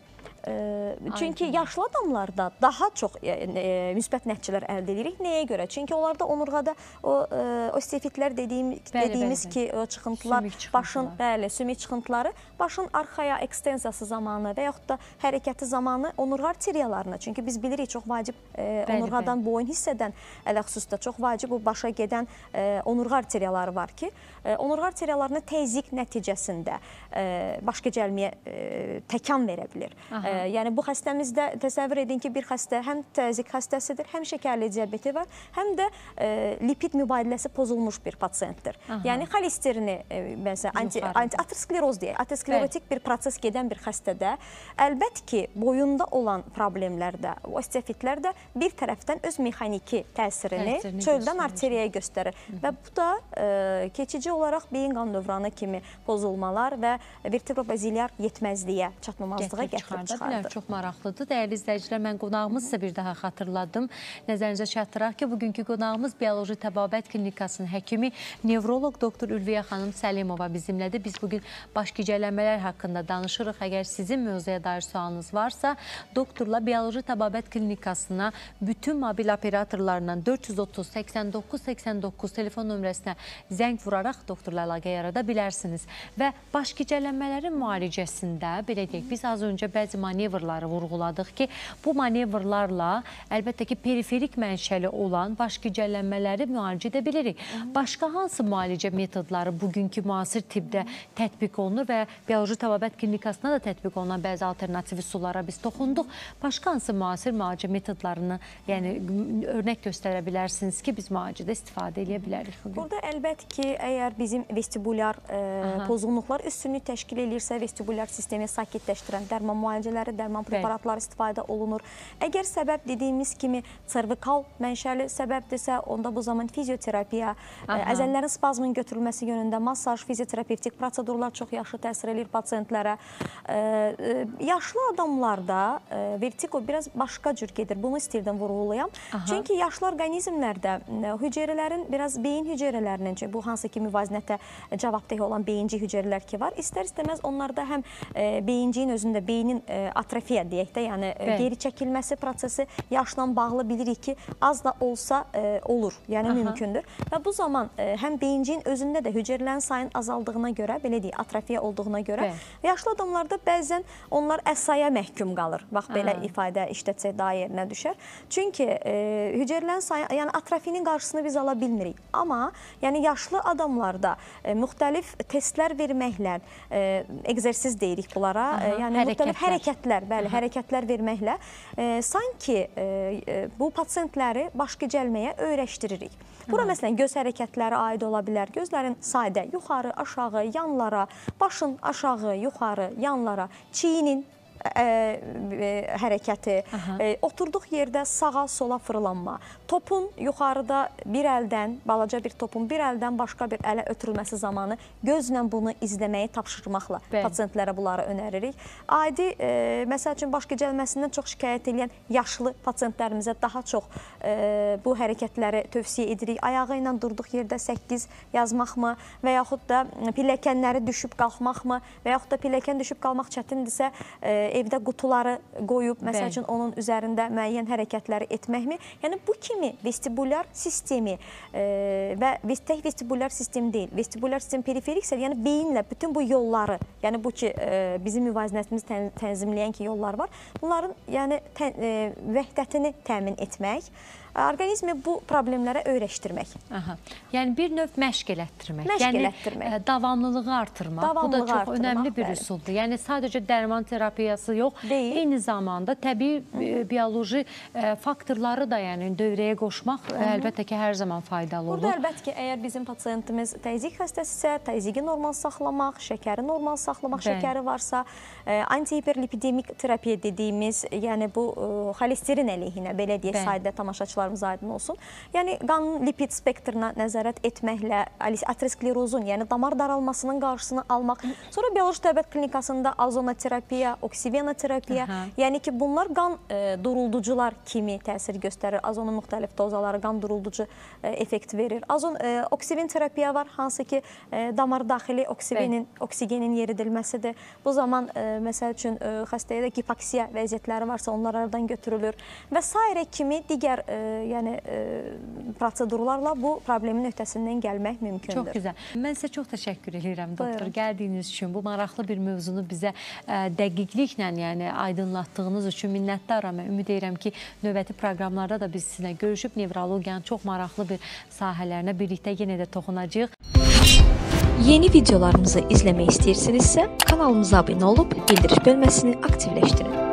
Çünki yaşlı adamlarda daha çox e, e, müsbət nəticələr əldə edirik. Nəyə görə? Çünki onlarda onurğada o e, osteofitlər dediyim bəli, dediyimiz bəli, ki, o çıxıntılar, çıxıntılar, başın, bəli, sümük çıxıntıları başın arxaya ekstensiyası zamanı və yaxud da hərəkəti zamanı onurğa arteriyalarına, çünki biz bilirik çox vacib bəli, onurğadan bəli. boyun hissədən ələxüsusda çox vacib bu başa gedən onurğa arteriyaları var ki, onurğa arteriyalarına təzyiq nəticəsində baş gicəlməyə e, təkan verə bilər. Aha. Yəni bu xəstəmizdə təsəvvür edin ki, bir xəstə həm təzyiq xəstəsidir, həm şəkərli diabeti var, həm də e, lipid mübadiləsi pozulmuş bir pasiyentdir. Aha. Yəni xolesterini e, məsələn anti, anti ateroskleroz deyək, aterosklerotik Bəli. bir proses gedən bir xəstədə əlbət ki, boyunda olan problemlərdə, osteofitlər də bir tərəfdən öz mexaniki təsirini, təsirini çöldən arteriyaya göstərir Hı -hı. və bu da e, keçici olaraq beyin qan dövranı kimi pozulmalar və vertebrobazilyar yetməzliyə, çatmamazlığa gətirib çıxarır bilər. Çox maraqlıdır. Dəyərli izləyicilər, mən qonağımız sizə bir daha xatırladım. Nəzərinizə çatdıraq ki, bugünkü qonağımız Bioloji Təbabət Klinikasının həkimi, nevroloq doktor Ülviyə xanım Səlimova bizimlədir. Biz bugün baş gicəllənmələr haqqında danışırıq. Əgər sizin mövzuya dair sualınız varsa, doktorla Bioloji Təbabət Klinikasına bütün mobil operatorlarından 430 89 89 telefon nömrəsinə zəng vuraraq doktorla əlaqə yarada bilərsiniz. Və baş gicəllənmələrin müalicəsində, belə deyək, biz az öncə bəzi manevrları vurğuladıq ki, bu manevrlarla əlbəttə ki, periferik mənşəli olan baş gicəllənmələri müalicə edə bilirik. Başqa hansı müalicə metodları bugünkü müasir tibbdə tətbiq olunur və bioloji təbabət klinikasına da tətbiq olunan bəzi alternativ üsullara biz toxunduq. Başqa hansı müasir müalicə metodlarını, yəni örnək göstərə bilərsiniz ki, biz müalicədə istifadə edə bilərik bugün? Burada əlbəttə ki, əgər bizim vestibulyar ə, pozğunluqlar üstünlük təşkil edirsə, vestibulyar sistemi sakitləşdirən dərman müalicələri, dərman preparatları istifadə olunur. Əgər səbəb dediyimiz kimi servikal mənşəli səbəbdirsə, onda bu zaman fizioterapiya, ə, əzələlərin spazmının götürülməsi yönündə massaj, fizioterapevtik prosedurlar çox yaxşı təsir edir pasientlərə. Ə, ə, yaşlı adamlarda vertigo biraz başqa cür gedir. Bunu istirdim vurğulayam. Aha. Çünki yaşlı orqanizmlərdə hüceyrələrin biraz beyin hüceyrələrinin, bu hansı ki müvazinətə cavabdeh olan beyinci hüceyrələr ki var, istər-istəməz onlarda həm e, beyinciyin özündə beynin e, atrofiya deyək də, yəni e, geri çəkilməsi prosesi yaşla bağlı bilirik ki, az da olsa e, olur, yəni Aha. mümkündür. Və bu zaman e, həm beyinciyin özündə də hüceyrələrin sayının azaldığına görə, belə deyək, atrofiya olduğuna görə Bəli. yaşlı adamlarda bəzən onlar əsaya məhkum qalır. Bax belə Aha. ifadə işlətsək daha yerinə düşər. Çünki e, hüceyrələrin sayı, yəni atrofinin qarşısını biz ala bilmirik. Amma yəni yaşlı adamlarda e, müxtəlif testlər verməklə, e, egzersiz deyirik bunlara, Aha, e, yəni hərəkətlər. müxtəlif hərəkətlər, bəli, Aha. hərəkətlər verməklə e, sanki e, e, bu pasientləri baş gicəlməyə öyrəşdiririk. Bura Aha. məsələn göz hərəkətləri aid ola bilər. Gözlərin sadə yuxarı, aşağı, yanlara, başın aşağı, yuxarı, yanlara, çiyinin hərəkəti, ə, oturduq yerdə sağa, sola fırlanma, topun yuxarıda bir əldən, balaca bir topun bir əldən başqa bir ələ ötürülməsi zamanı gözlə bunu izləməyi tapşırmaqla Bəli. pasientlərə bunları önəririk. Adi, ə, məsəl üçün baş gicəlməsindən çox şikayət edən yaşlı pasientlərimizə daha çox ə, bu hərəkətləri tövsiyə edirik. Ayağı ilə durduq yerdə 8 yazmaqmı və yaxud da pilləkənləri düşüb qalxmaqmı və yaxud da pilləkən düşüb qalmaq çətindirsə, ə, evdə qutuları qoyub, məsəl üçün onun üzərində müəyyən hərəkətləri etməkmi? Yəni bu kimi vestibulyar sistemi e, və tək vestibulyar sistem deyil, vestibulyar sistem periferiksə, yəni beyinlə bütün bu yolları, yəni bu ki e, bizim müvazinətimizi tən, tənzimləyən ki yollar var, bunların yəni tə, e, vəhdətini təmin etmək orqanizmi bu problemlərə öyrəşdirmək. Aha. Yəni bir növ məşq elətdirmək. Məşq yəni, elətdirmək. Ə, davamlılığı artırmaq. Davamlılığı bu da çox önəmli bir bəli. üsuldur. Yəni sadəcə dərman terapiyası yox, Deyil. eyni zamanda təbii ə, bioloji ə, faktorları da yəni dövrəyə qoşmaq Hı -hı. əlbəttə ki, hər zaman faydalı olur. Burada əlbəttə ki, əgər bizim pasiyentimiz təzyiq xəstəsisə, təzyiqi normal saxlamaq, şəkəri normal saxlamaq, Bəli. şəkəri varsa, ə, antihiperlipidemik terapiya dediyimiz, yəni bu ə, xolesterin əleyhinə belə deyək, sayda tamaşaçılarımız aydın olsun. Yəni qanın lipid spektrına nəzarət etməklə aterosklerozun, yəni damar daralmasının qarşısını almaq, sonra bioloji təbiət klinikasında azonoterapiya, oksivena terapiya, Aha. yəni ki, bunlar qan e, durulducular kimi təsir göstərir. Azonun müxtəlif dozaları qan durulducu e, effekt verir. Azon e, oksigen terapiya var, hansı ki, e, damar daxili oksigenin oksigenin yeridilməsidir. Bu zaman e, məsəl üçün e, xəstəyə də hipoksiya vəziyyətləri varsa, onlar aradan götürülür və s. kimi digər e, yəni e, prosedurlarla bu problemin öhdəsindən gəlmək mümkündür. Çox gözəl. Mən sizə çox təşəkkür edirəm doktor Buyurun. gəldiyiniz üçün, bu maraqlı bir mövzunu bizə ə, dəqiqliklə, yəni aydınlatdığınız üçün minnətdaram. Ümid edirəm ki, növbəti proqramlarda da biz sizinlə görüşüb nevrologiyanın çox maraqlı bir sahələrinə birlikdə yenə də toxunacağıq. Yeni videolarımızı izləmək istəyirsinizsə kanalımıza abunə olub bildiriş bölməsini aktivləşdirin.